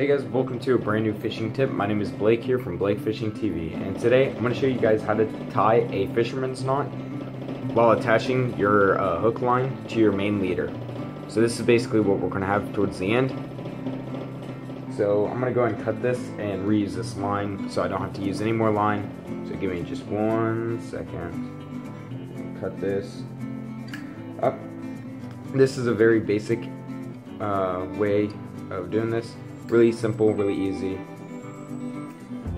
Hey guys, welcome to a brand new fishing tip. My name is Blake here from Blake Fishing TV and today I'm going to show you guys how to tie a fisherman's knot while attaching your uh, hook line to your main leader. So this is basically what we're going to have towards the end. So I'm going to go ahead and cut this and reuse this line so I don't have to use any more line. So give me just one second. Cut this up. This is a very basic uh, way of doing this really simple, really easy,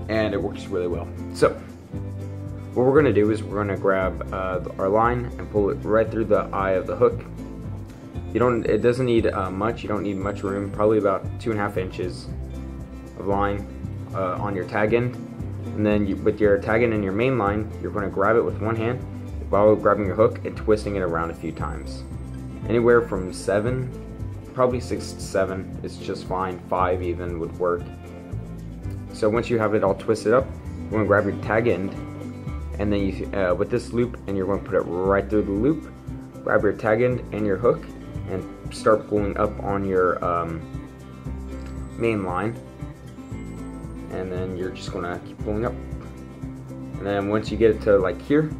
and it works really well. So, what we're going to do is we're going to grab uh, our line and pull it right through the eye of the hook. You don't, it doesn't need uh, much, you don't need much room, probably about two and a half inches of line uh, on your tag end. And then you, with your tag end and your main line, you're going to grab it with one hand while grabbing your hook and twisting it around a few times. Anywhere from seven probably six seven is just fine. Five even would work. So once you have it all twisted up, you're to grab your tag end, and then you uh, with this loop, and you're going to put it right through the loop. Grab your tag end and your hook, and start pulling up on your um, main line. And then you're just going to keep pulling up. And then once you get it to like here,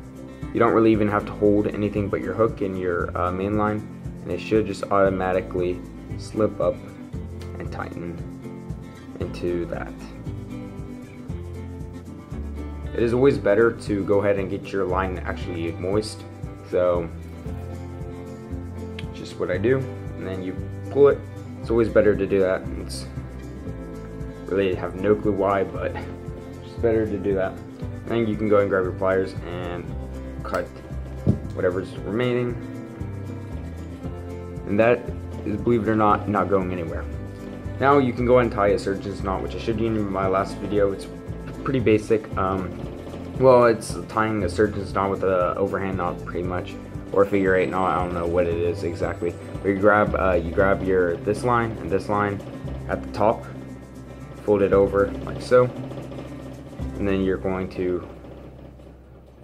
you don't really even have to hold anything but your hook and your uh, main line and it should just automatically slip up and tighten into that. It is always better to go ahead and get your line actually moist. So just what I do and then you pull it. It's always better to do that. It's really have no clue why, but it's better to do that. Then you can go and grab your pliers and cut whatever's remaining and that is, believe it or not, not going anywhere. Now you can go and tie a surgeon's knot, which I showed you in my last video. It's pretty basic. Um, well, it's tying a surgeon's knot with an overhand knot, pretty much, or figure eight knot. I don't know what it is exactly. But you grab, uh, you grab your this line and this line at the top, fold it over like so, and then you're going to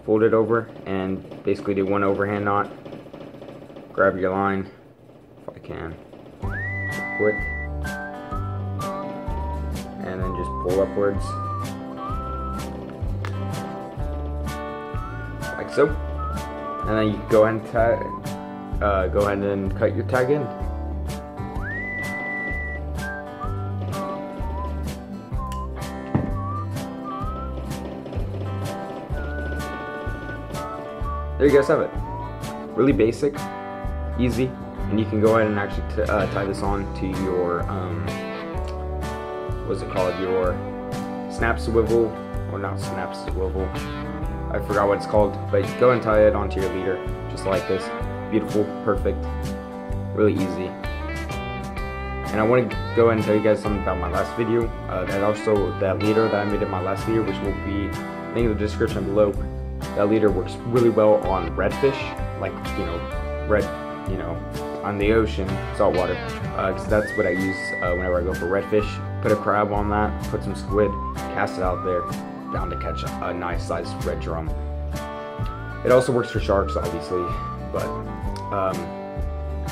fold it over and basically do one overhand knot. Grab your line can. Quick. And then just pull upwards. Like so. And then you go ahead and tag, uh, go ahead and cut your tag end. There you guys have it. Really basic, easy, and you can go ahead and actually uh, tie this on to your um, what's it called? Your snap swivel or not snap swivel. I forgot what it's called but go and tie it onto your leader just like this. Beautiful perfect really easy. And I want to go ahead and tell you guys something about my last video uh, that also that leader that I made in my last video which will be link in the description below. That leader works really well on redfish like you know red you know on the ocean, salt water, because uh, that's what I use uh, whenever I go for redfish. Put a crab on that, put some squid, cast it out there, bound to catch a, a nice sized red drum. It also works for sharks, obviously, but um,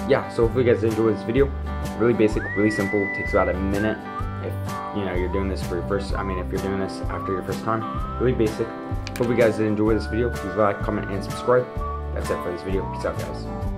yeah. So hopefully you guys enjoyed this video. Really basic, really simple. Takes about a minute if you know you're doing this for your first. I mean, if you're doing this after your first time, really basic. Hope you guys did enjoy this video. Please like, comment, and subscribe. That's it for this video. Peace out, guys.